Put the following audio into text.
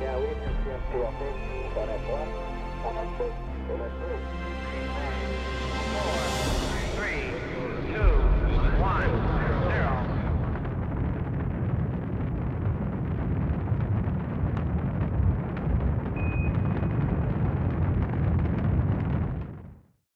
Yeah, we didn't have CMC up there. Got